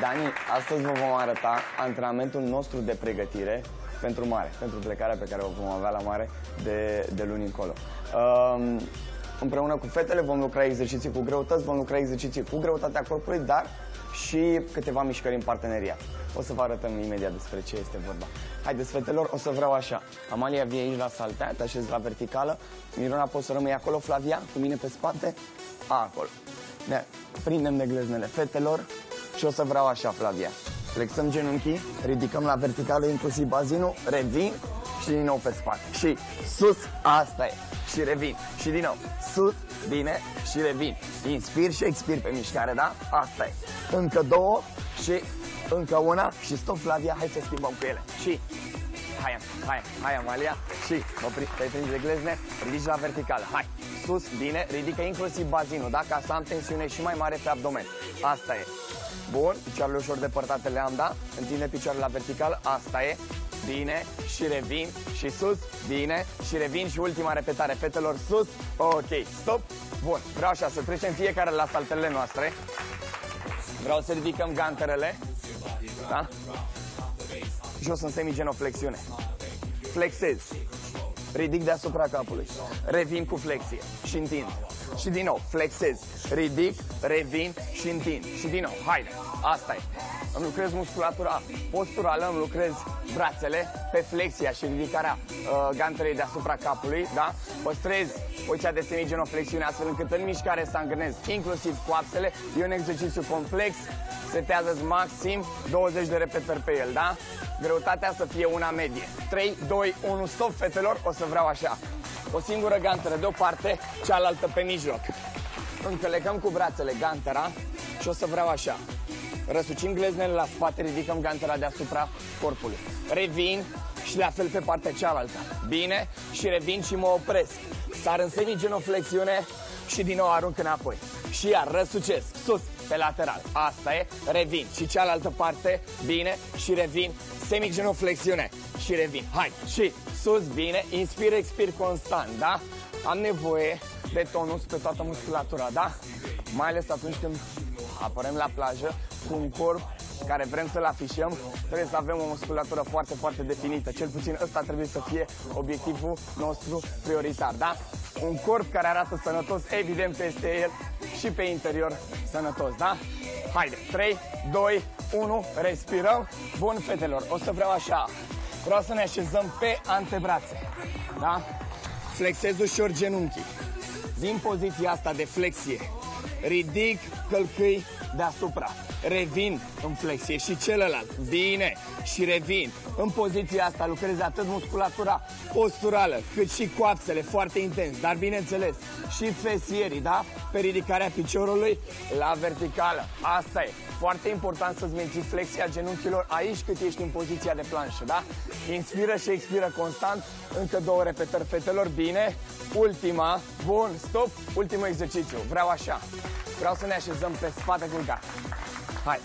Dani, astăzi vă vom arăta antrenamentul nostru de pregătire pentru mare, pentru plecarea pe care o vom avea la mare de, de luni încolo. Um, împreună cu fetele vom lucra exerciții cu greutăți, vom lucra exerciții cu greutatea corpului, dar și câteva mișcări în parteneriat. O să vă arătăm imediat despre ce este vorba. Haideți, fetelor, o să vreau așa. Amalia, vii aici la saltea, te așezi la verticală. Mirona, poți să rămâi acolo, Flavia, cu mine pe spate. Acolo. Ne prindem de gleznele fetelor și o să vreau așa, Flavia. Flexăm genunchii, ridicăm la verticală inclusiv bazinul, revin și din nou pe spate. Și sus, asta e. Și revin. Și din nou, sus, bine, și revin. Inspir și expir pe mișcare, da? Asta e. Încă două și încă una și stop, Flavia, hai să schimbăm cu ele. Și hai, hai, hai, Amalia, și mă pri, te prinde de glezne, ridici la verticală, hai, sus, bine, ridică inclusiv bazinul, da, ca să am tensiune și mai mare pe abdomen. Asta e. Bun, picioarele ușor depărtate le am, da? Întinde picioarele la verticală, asta e. Bine, și revin, și sus, bine, și revin și ultima repetare, fetelor, sus, ok, stop, bun, vreau așa, să trecem fiecare la saltele noastre. Vreau să ridicăm ganterele, da? Jos în semigenoflexiune. Flexez. Ridic deasupra capului. Revin cu flexie și întind. Și din nou, flexez. Ridic, revin și întind. Și din nou, haide. Asta e. Îmi lucrez musculatura posturală, îmi lucrez brațele pe flexia și ridicarea uh, ganterei deasupra capului, da? Păstrez poziția de semigenoflexiune astfel încât în mișcare să angrenez inclusiv coapsele. E un exercițiu complex, setează maxim 20 de repetări pe el, da? Greutatea să fie una medie. 3, 2, 1, stop, fetelor, o să vreau așa. O singură ganteră de o parte, cealaltă pe mijloc. Încălecăm cu brațele gantera și o să vreau așa. Răsucim gleznele la spate, ridicăm gantera deasupra corpului. Revin și la fel pe partea cealaltă. Bine, și revin și mă opresc. Sar în semigenoflexiune și din nou arunc înapoi. Și iar răsucesc sus, pe lateral. Asta e, revin. Și cealaltă parte, bine, și revin, semigenoflexiune. Și revin. Hai, și sus, bine, inspir, expir constant, da? Am nevoie de tonus pe toată musculatura, da? Mai ales atunci când apărăm la plajă cu un corp care vrem să-l afișăm, trebuie să avem o musculatură foarte, foarte definită. Cel puțin ăsta trebuie să fie obiectivul nostru prioritar, da? Un corp care arată sănătos, evident peste el și pe interior sănătos, da? Haide, 3, 2, 1, respirăm. Bun, fetelor, o să vreau așa. Vreau să ne așezăm pe antebrațe, da? Flexez ușor genunchii. Din poziția asta de flexie, ridic călcâi deasupra. Revin în flexie și celălalt. Bine. Și revin. În poziția asta lucrez atât musculatura posturală, cât și coapsele foarte intens. Dar bineînțeles, și fesierii, da? Pe ridicarea piciorului la verticală. Asta e. Foarte important să-ți menții flexia genunchilor aici cât ești în poziția de planșă, da? Inspiră și expiră constant. Încă două repetări, fetelor. Bine. Ultima. Bun. Stop. Ultimul exercițiu. Vreau așa. Vreau să ne așezăm pe spate culcat. Hai.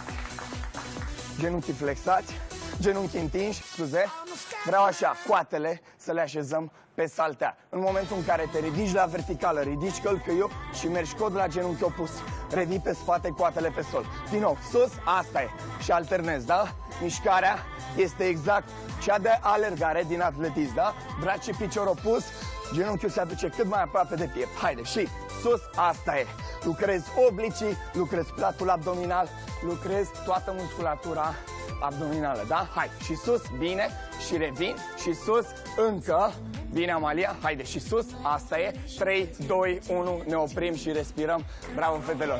Genunchii flexați, genunchii întinși, scuze. Vreau așa, coatele să le așezăm pe saltea. În momentul în care te ridici la verticală, ridici călcâiul și mergi cod la genunchi opus. Revii pe spate, coatele pe sol. Din nou, sus, asta e. Și alternezi, da? Mișcarea este exact cea de alergare din atletism, da? Braț și picior opus, genunchiul se aduce cât mai aproape de piept. Haide, și sus, asta e. Lucrez oblicii, lucrez platul abdominal, lucrez toată musculatura abdominală, da? Hai, și sus, bine, și revin, și sus, încă, bine Amalia, haide, și sus, asta e, 3, 2, 1, ne oprim și respirăm, bravo fetelor!